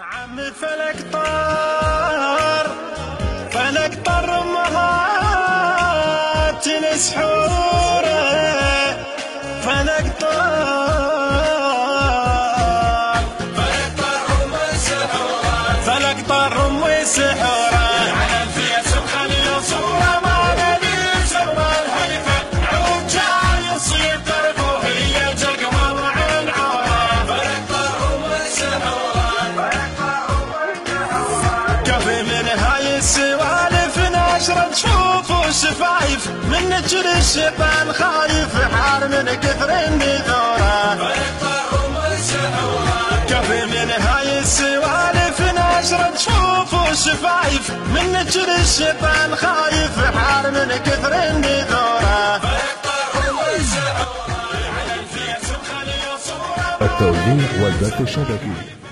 عم فلك طار فلك طر أمهات السحورة فلك طار فلك طر أم السحورة فلك طر أم كفي من هاي السوالف ناشرة تشوف الشفايف من نجر الشيطان خايف حار من كثر النذورة كفي من هاي السوالف ناشرة تشوف الشفايف من نجر الشيطان خايف حار من كثر النذورة التوزيع والبث الشبكي.